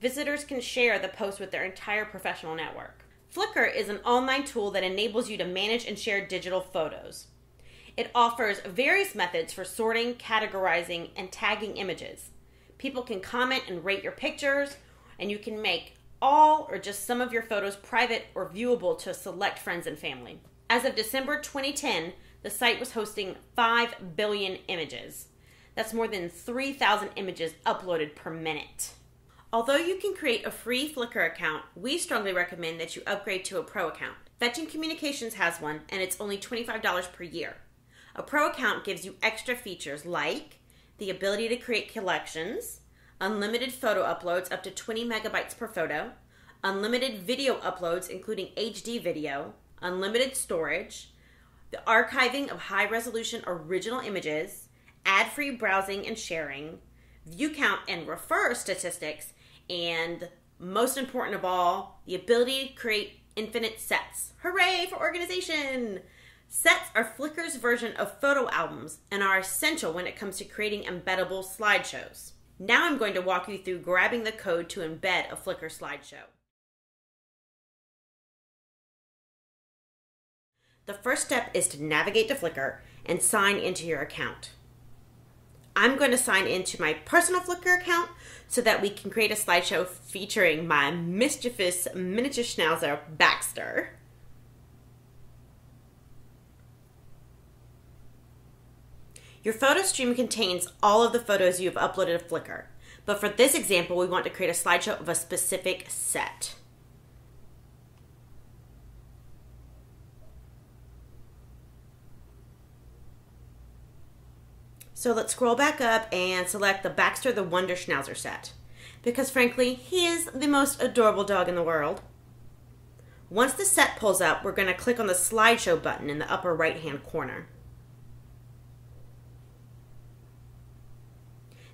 Visitors can share the post with their entire professional network. Flickr is an online tool that enables you to manage and share digital photos. It offers various methods for sorting, categorizing, and tagging images. People can comment and rate your pictures, and you can make all or just some of your photos private or viewable to select friends and family. As of December 2010, the site was hosting 5 billion images. That's more than 3,000 images uploaded per minute. Although you can create a free Flickr account, we strongly recommend that you upgrade to a pro account. Fetching Communications has one, and it's only $25 per year. A pro account gives you extra features like the ability to create collections, unlimited photo uploads up to 20 megabytes per photo, unlimited video uploads, including HD video, unlimited storage, the archiving of high resolution original images, ad free browsing and sharing, view count and refer statistics, and most important of all, the ability to create infinite sets. Hooray for organization! Sets are Flickr's version of photo albums and are essential when it comes to creating embeddable slideshows. Now I'm going to walk you through grabbing the code to embed a Flickr slideshow. The first step is to navigate to Flickr and sign into your account. I'm going to sign into my personal Flickr account so that we can create a slideshow featuring my mischievous miniature schnauzer, Baxter. Your photo stream contains all of the photos you have uploaded to Flickr, but for this example, we want to create a slideshow of a specific set. So let's scroll back up and select the Baxter the Wonder Schnauzer set. Because frankly, he is the most adorable dog in the world. Once the set pulls up, we're going to click on the slideshow button in the upper right hand corner.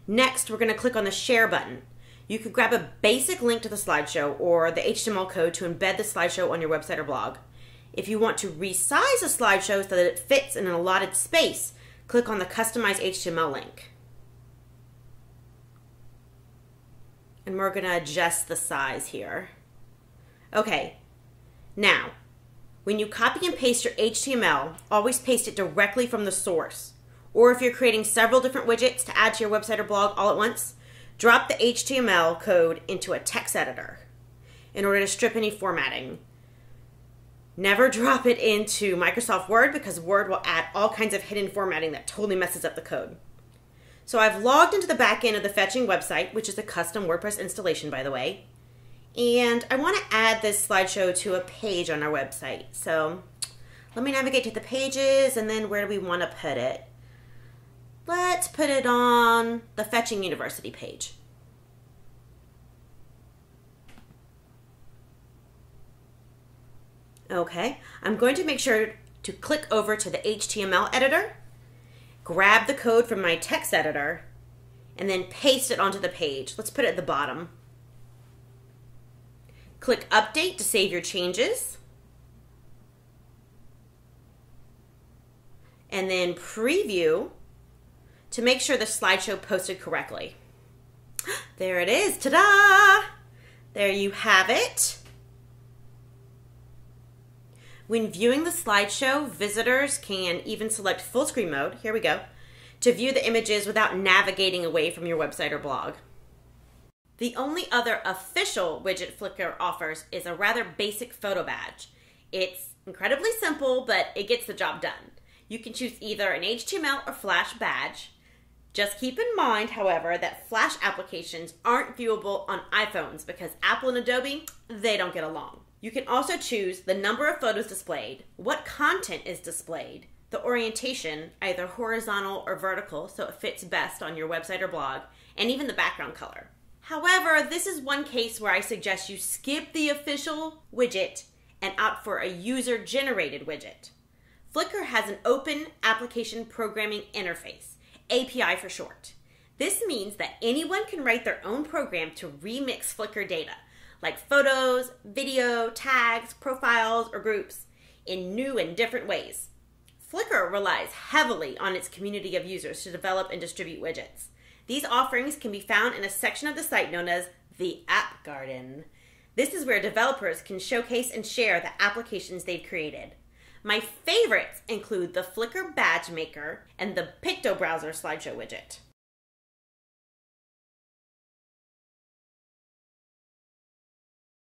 Next, we're going to click on the share button. You could grab a basic link to the slideshow or the HTML code to embed the slideshow on your website or blog. If you want to resize a slideshow so that it fits in an allotted space, click on the Customize HTML link. And we're going to adjust the size here. Okay, now, when you copy and paste your HTML, always paste it directly from the source. Or if you're creating several different widgets to add to your website or blog all at once, drop the HTML code into a text editor in order to strip any formatting. Never drop it into Microsoft Word because Word will add all kinds of hidden formatting that totally messes up the code. So I've logged into the back end of the Fetching website, which is a custom WordPress installation, by the way. And I want to add this slideshow to a page on our website. So let me navigate to the pages and then where do we want to put it? Let's put it on the Fetching University page. Okay, I'm going to make sure to click over to the HTML editor, grab the code from my text editor, and then paste it onto the page. Let's put it at the bottom. Click Update to save your changes. And then Preview to make sure the slideshow posted correctly. There it is. Ta-da! There you have it. When viewing the slideshow, visitors can even select full screen mode, here we go, to view the images without navigating away from your website or blog. The only other official widget Flickr offers is a rather basic photo badge. It's incredibly simple, but it gets the job done. You can choose either an HTML or Flash badge. Just keep in mind, however, that Flash applications aren't viewable on iPhones because Apple and Adobe, they don't get along. You can also choose the number of photos displayed, what content is displayed, the orientation, either horizontal or vertical, so it fits best on your website or blog, and even the background color. However, this is one case where I suggest you skip the official widget and opt for a user generated widget. Flickr has an open application programming interface, API for short. This means that anyone can write their own program to remix Flickr data, like photos, video, tags, profiles, or groups, in new and different ways. Flickr relies heavily on its community of users to develop and distribute widgets. These offerings can be found in a section of the site known as the App Garden. This is where developers can showcase and share the applications they've created. My favorites include the Flickr Badge Maker and the Pictobrowser slideshow widget.